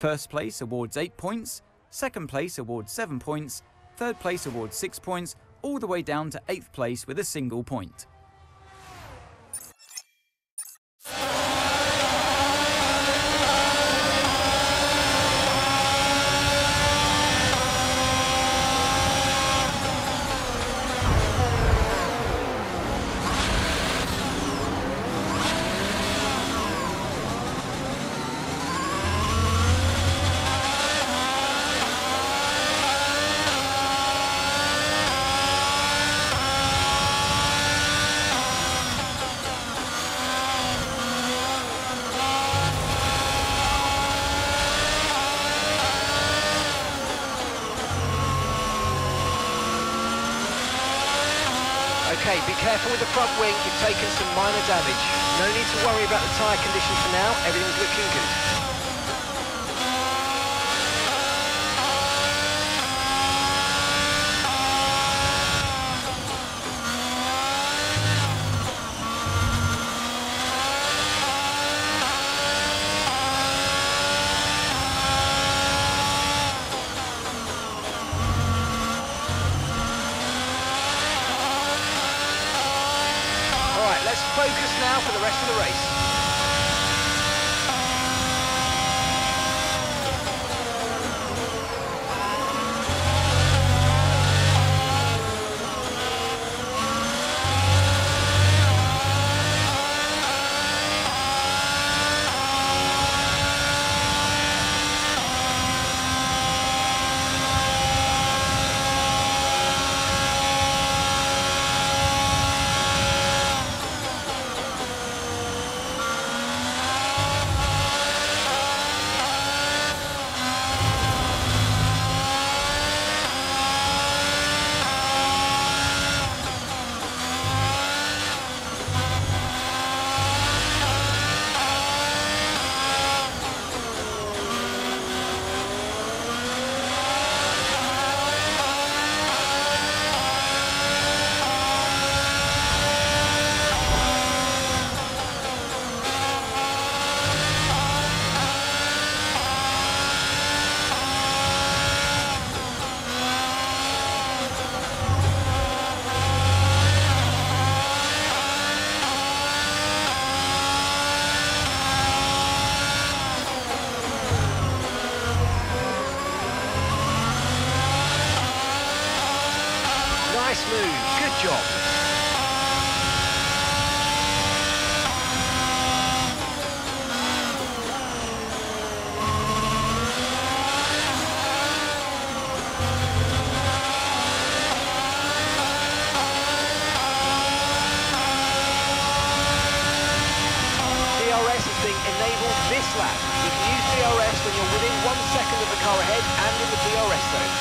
First place awards 8 points, second place awards 7 points, third place awards 6 points, all the way down to 8th place with a single point. Okay, be careful with the front wing, you've taken some minor damage. No need to worry about the tyre condition for now, everything's looking good. Focus now for the rest of the race. Nice move, good job. DRS is being enabled this lap. You can use when you're within one second of the car ahead and in the DRS zone.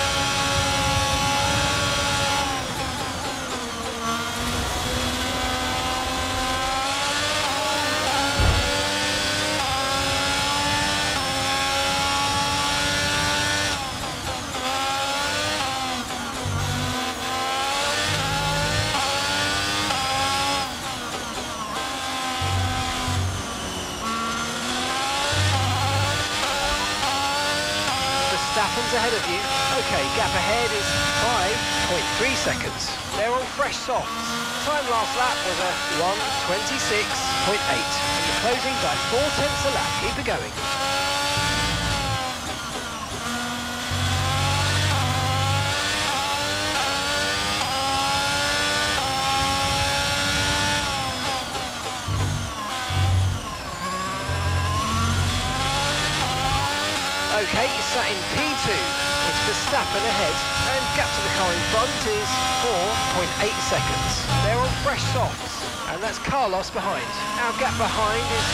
Verstappen's ahead of you. Okay, gap ahead is 5.3 seconds. They're on fresh softs. Time last lap was a 1.26.8. And you're closing by four tenths a lap. Keep it going. Okay, you're sat in P2. It's Verstappen ahead, and gap to the car in front is 4.8 seconds. They're on fresh softs, and that's Carlos behind. Our gap behind is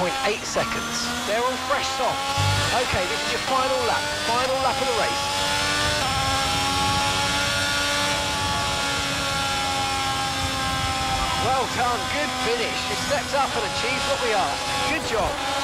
1.8 seconds. They're on fresh softs. Okay, this is your final lap, final lap of the race. Well done, good finish. You stepped up and achieved what we asked. Good job.